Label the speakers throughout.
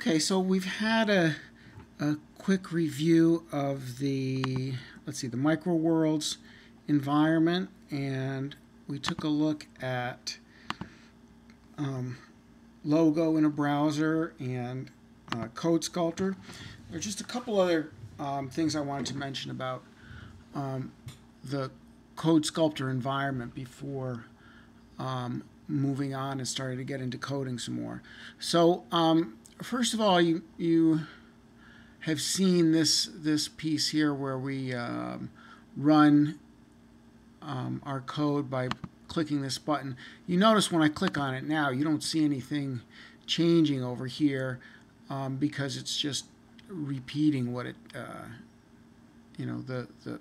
Speaker 1: Okay, so we've had a, a quick review of the, let's see, the MicroWorlds environment, and we took a look at um, logo in a browser and uh, CodeSkulptor. There's just a couple other um, things I wanted to mention about um, the CodeSkulptor environment before um, moving on and starting to get into coding some more. So um, first of all, you you have seen this this piece here where we um, run um, our code by clicking this button. You notice when I click on it now, you don't see anything changing over here um, because it's just repeating what it, uh, you know, the the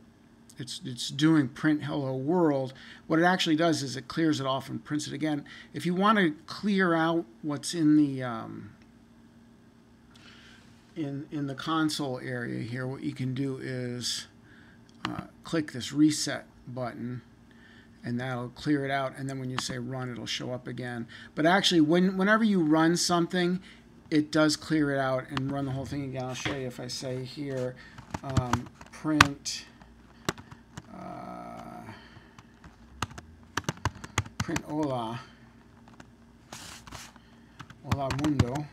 Speaker 1: it's it's doing print hello world. What it actually does is it clears it off and prints it again. If you want to clear out what's in the um, in, in the console area here, what you can do is uh, click this reset button and that'll clear it out. And then when you say run, it'll show up again. But actually, when, whenever you run something, it does clear it out and run the whole thing again. I'll show you if I say here um, print uh, print hola hola mundo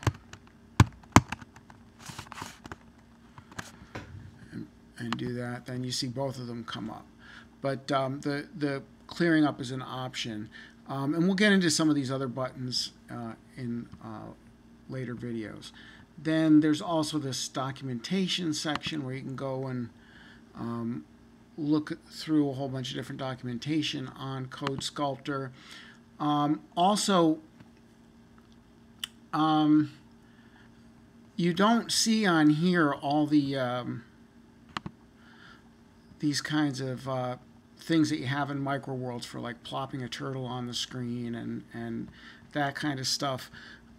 Speaker 1: and do that, then you see both of them come up. But um, the, the clearing up is an option. Um, and we'll get into some of these other buttons uh, in uh, later videos. Then there's also this documentation section where you can go and um, look through a whole bunch of different documentation on CodeSkulptor. Um, also, um, you don't see on here all the um, these kinds of uh, things that you have in MicroWorlds for like plopping a turtle on the screen and, and that kind of stuff.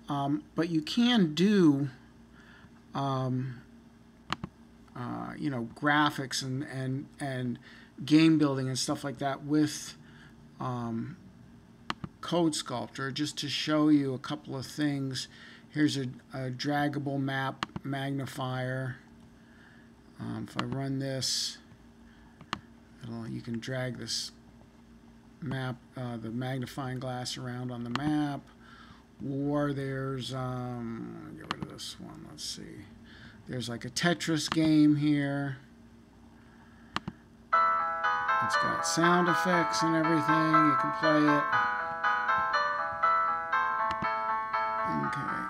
Speaker 1: Um, but you can do, um, uh, you know, graphics and, and, and game building and stuff like that with um, CodeSkulptor just to show you a couple of things. Here's a, a draggable map magnifier. Um, if I run this, you can drag this map, uh, the magnifying glass around on the map. Or there's, um, get rid of this one, let's see. There's like a Tetris game here. It's got sound effects and everything. You can play it. Okay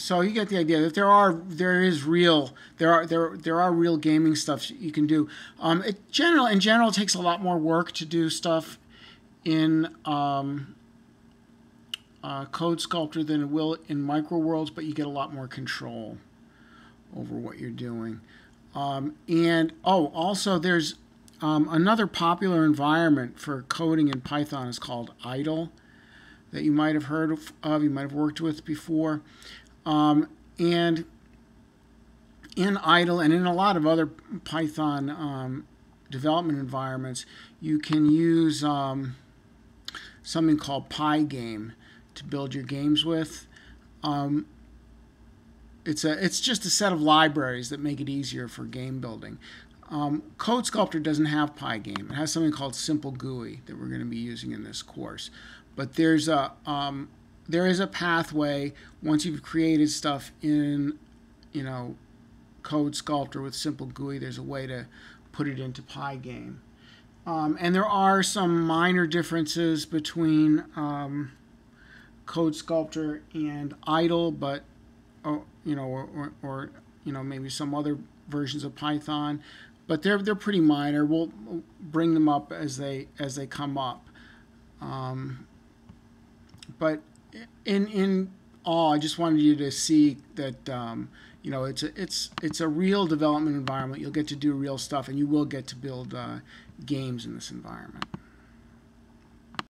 Speaker 1: so you get the idea that there are there is real there are there there are real gaming stuff you can do. Um, it general in general it takes a lot more work to do stuff in um, uh, CodeSkulptor than it will in MicroWorlds, but you get a lot more control over what you're doing. Um, and oh, also there's um, another popular environment for coding in Python is called IDLE that you might have heard of, you might have worked with before. Um, and in IDLE and in a lot of other Python um, development environments, you can use um, something called Pygame to build your games with. Um, it's a it's just a set of libraries that make it easier for game building. Um, CodeSkulptor doesn't have Pygame. It has something called Simple GUI that we're going to be using in this course. But there's a um, there is a pathway once you've created stuff in, you know, CodeSkulptor with Simple GUI. There's a way to put it into Pygame. Um, and there are some minor differences between um, CodeSkulptor and IDLE, but oh, you know, or, or, or, you know, maybe some other versions of Python, but they're they're pretty minor. We'll bring them up as they as they come up. Um, but in in all, I just wanted you to see that um, you know it's a, it's it's a real development environment. You'll get to do real stuff, and you will get to build uh, games in this environment.